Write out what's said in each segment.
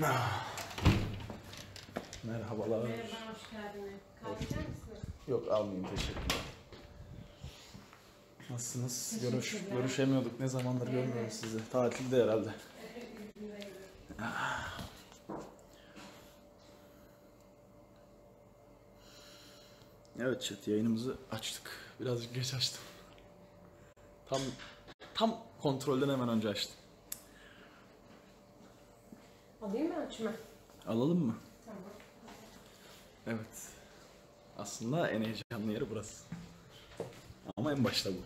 Merhabalar. Merhaba, hoş geldiniz. İçer misiniz? Yok almayayım teşekkürler. Nasılsınız? Görüş, görüşemiyorduk. Ne zamandır görmüyoruz sizi. Tatilde herhalde. İzindeyim. Evet chat yayınımızı açtık. Birazcık geç açtım. Tam tam kontrolden hemen önce açtım. Alayım mı ölçümü? Alalım mı? Tamam. Evet. Aslında en heyecanlı yeri burası. Ama en başta bu.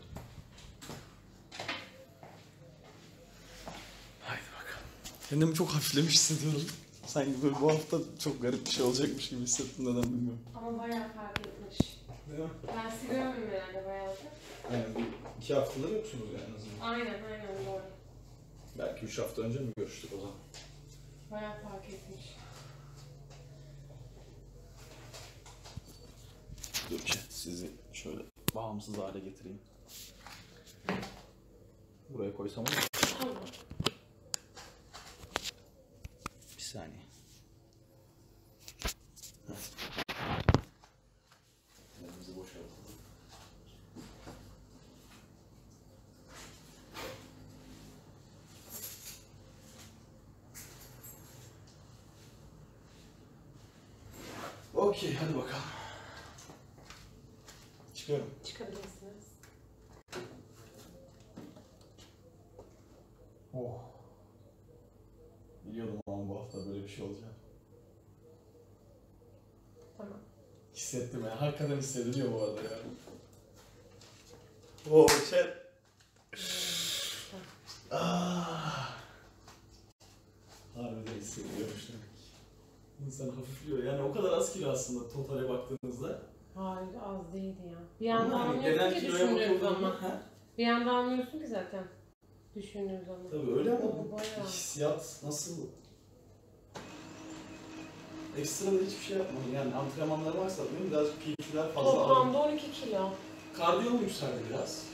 Haydi bakalım. Kendimi çok hafiflemiş hissediyorum. Sanki böyle bu hafta çok garip bir şey olacakmış gibi hissettim neden bilmiyorum. Ama bayağı fark etmiş. Değil mi? Ben sizi görmedim herhalde bayağıdır. Yani iki haftadır yoksunuz yani en azından. Aynen aynen doğru. Belki üç hafta önce mi görüştük o zaman? Bayağı fark etmiş. Dur chat sizi şöyle bağımsız hale getireyim. Buraya koysam olur mu? Bir saniye. Okey hadi bakalım. Çıkıyorum. Çıkabilirsiniz. Oh. Biliyordum ama bu hafta böyle bir şey olacak. Tamam. Hissettim ya. Hakikaten hissediliyor bu arada ya. Oh shit. Ah. İnsan hafifliyor. Yani o kadar az kilo aslında totale baktığınızda. Hayır az değildi ya. Bir anda Ama hani genel ki kiloya düşündüğün zaman. Bir anda anlıyorsun ki zaten. Düşündüğün zaman. Tabii öyle ama bu bayağı. hissiyat nasıl? Ekstra da hiçbir şey yapmadım. Yani antrenmanlarımı aksatmayayım. Birazcık PT'ler fazla aldım. Toplamda 12 kilo. Kardiyo mu yükseldi biraz?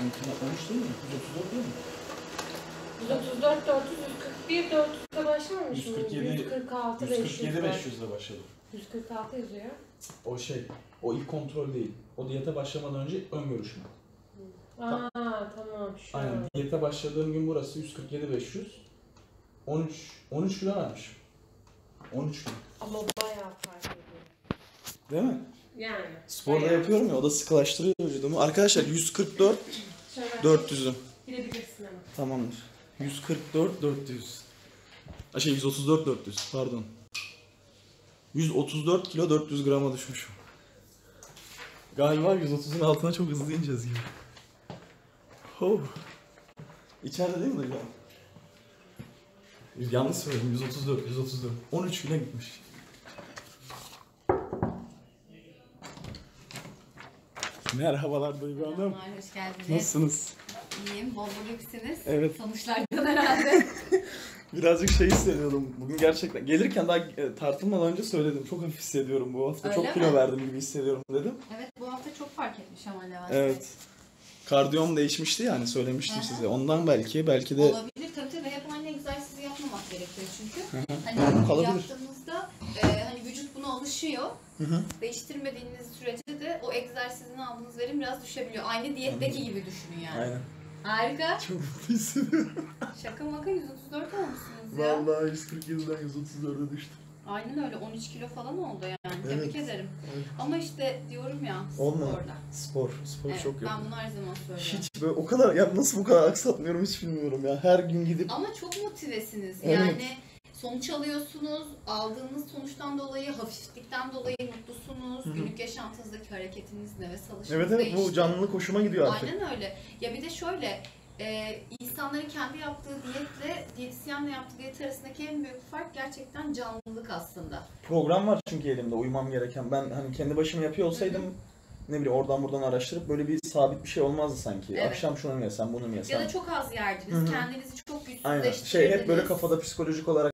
Mümkün atlamış değil mi? 134 değil mi? 134, 400, 141, 400'de başlamamış mı? 147, 146, 147 500'de. 500'de başladım. 146 yazıyor. O şey, o ilk kontrol değil. O diyete başlamadan önce ön görüşme. Aa tamam şu Aynen. an. Diyete başladığım gün burası 147 500. 13 13 kilo vermiş. 13 kilo. Ama bayağı fark ediyor. Değil mi? Yani. Sporda bayağı. yapıyorum ya o da sıkılaştırıyor vücudumu. Arkadaşlar 144 Şöyle 400'üm. Girebilirsin ama. Tamamdır. 144 400. Ha şey 134 400 pardon. 134 kilo 400 grama düşmüşüm. Galiba 130'un altına çok hızlı ineceğiz gibi. Oh. İçeride değil mi Duygu? Yanlış söyledim 134 134. 13 kilo gitmiş. Merhabalar Duygu Hanım. Selamlar, hoş geldiniz. Nasılsınız? İyiyim, bol bol hepsiniz. Evet. Sonuçlardan herhalde. Birazcık şey hissediyordum bugün gerçekten. Gelirken daha e, tartılmadan önce söyledim. Çok hafif hissediyorum bu hafta. Öyle çok mi? kilo verdim gibi hissediyorum dedim. evet, bu hafta çok fark etmiş ama Levent. Evet. Kardiyom değişmişti yani söylemiştim Hı hı. size. Ondan belki belki de Olabilir tabii tabii. Hep aynı egzersizi yapmamak gerekiyor çünkü. Hani Kalabilir. yaptığımızda e, hani vücut buna alışıyor. Hı hı. Değiştirmediğiniz sürece de o egzersizin aldığınız verim biraz düşebiliyor. Aynı diyetteki gibi düşünün yani. aynen. Harika. Çok mutlu hissediyorum. Şaka maka 134 olmuşsunuz ya. Vallahi 147'den 134'e düştüm. Aynen öyle 13 kilo falan oldu yani. Evet. Tebrik ederim. Evet. Ama işte diyorum ya Olma. sporda. Spor, spor Evet, çok ben yapıyorum. bunu her zaman söylüyorum. Hiç böyle o kadar ya nasıl bu kadar aksatmıyorum hiç bilmiyorum ya. Her gün gidip Ama çok motivesiniz. Evet. Yani sonuç alıyorsunuz. Aldığınız sonuçtan dolayı, hafiflikten dolayı mutlusunuz. Hı hı. Günlük yaşantınızda hareketiniz, nefes alışınız Evet evet bu canlılık hoşuma gidiyor artık. Aynen öyle. Ya bir de şöyle, e, insanların kendi yaptığı diyetle diyetisyenle yaptığı diyet arasındaki en büyük fark gerçekten canlılık aslında. Program var çünkü elimde uymam gereken. Ben hani kendi başıma yapıyor olsaydım ne bileyim oradan buradan araştırıp böyle bir sabit bir şey olmazdı sanki. Evet. Akşam şunu mu yesem bunu mu Ya yesem. da çok az yerdiniz, Hı hı. kendinizi çok Aynen. güçsüzleştirdiniz. Şey hep böyle kafada psikolojik olarak